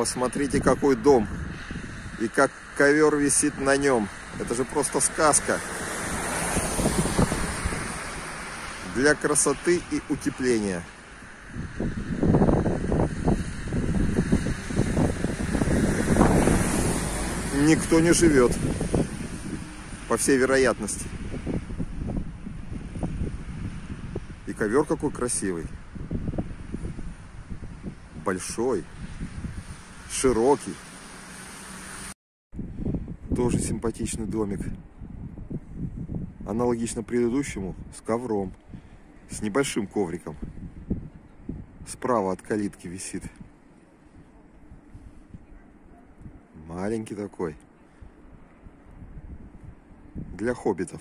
Посмотрите, какой дом. И как ковер висит на нем. Это же просто сказка. Для красоты и утепления. Никто не живет. По всей вероятности. И ковер какой красивый. Большой. Широкий. Тоже симпатичный домик. Аналогично предыдущему, с ковром. С небольшим ковриком. Справа от калитки висит. Маленький такой. Для хоббитов.